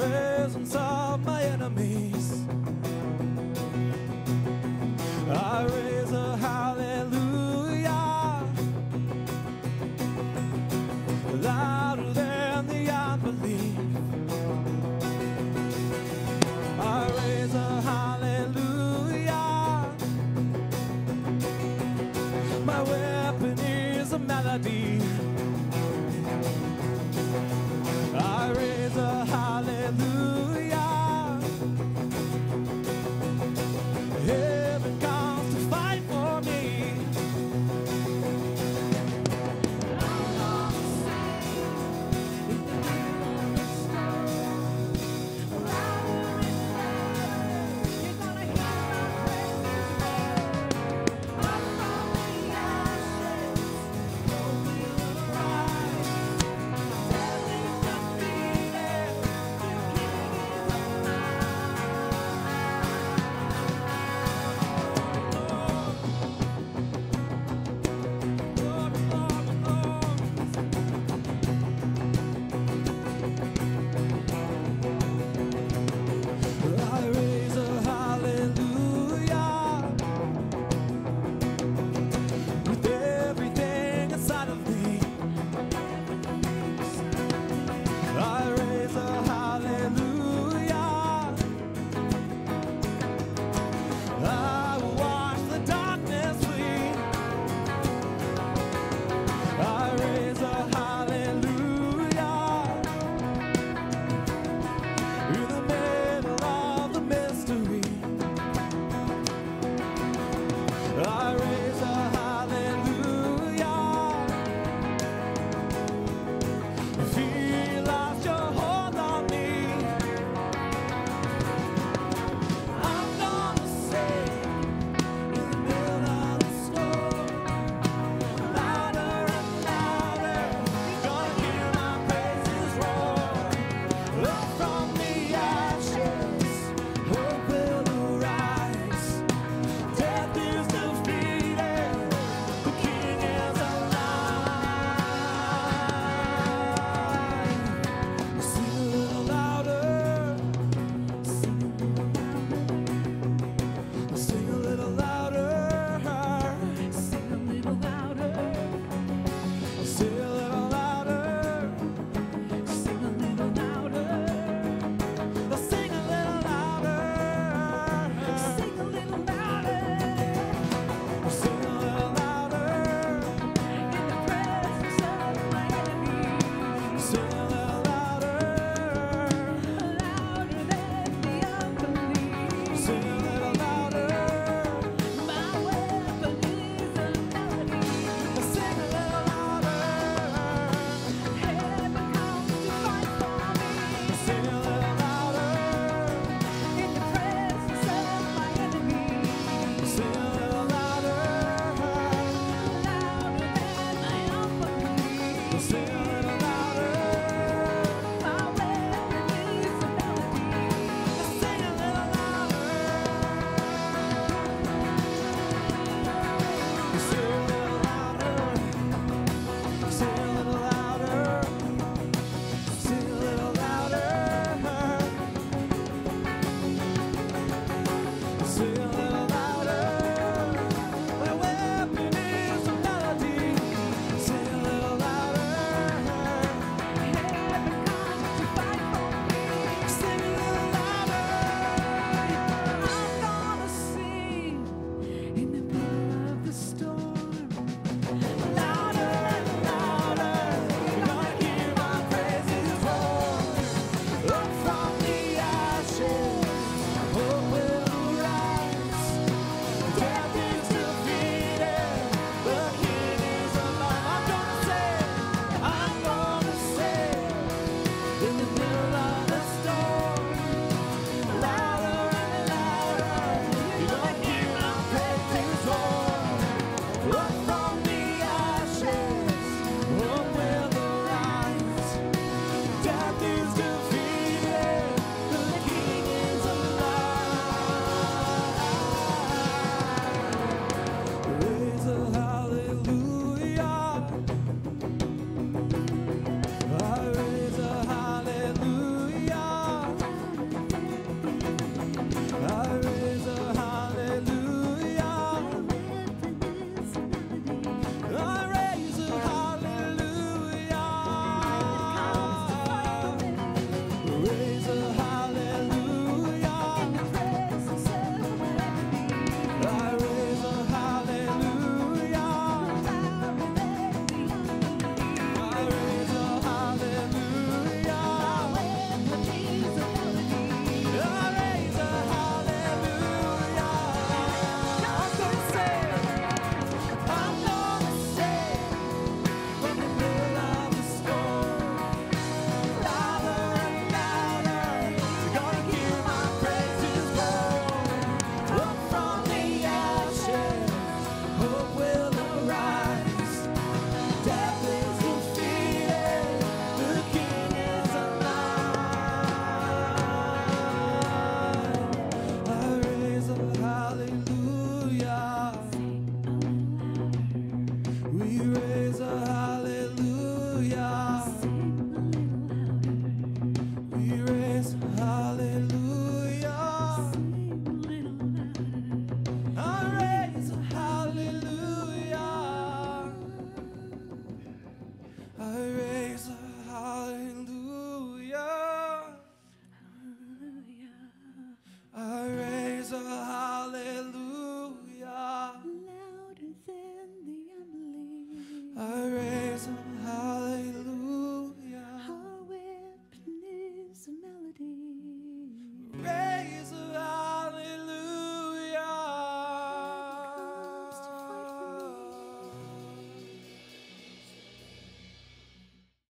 presence of my enemies. I raise a hallelujah louder than the unbelief. I raise a hallelujah. My weapon is a melody.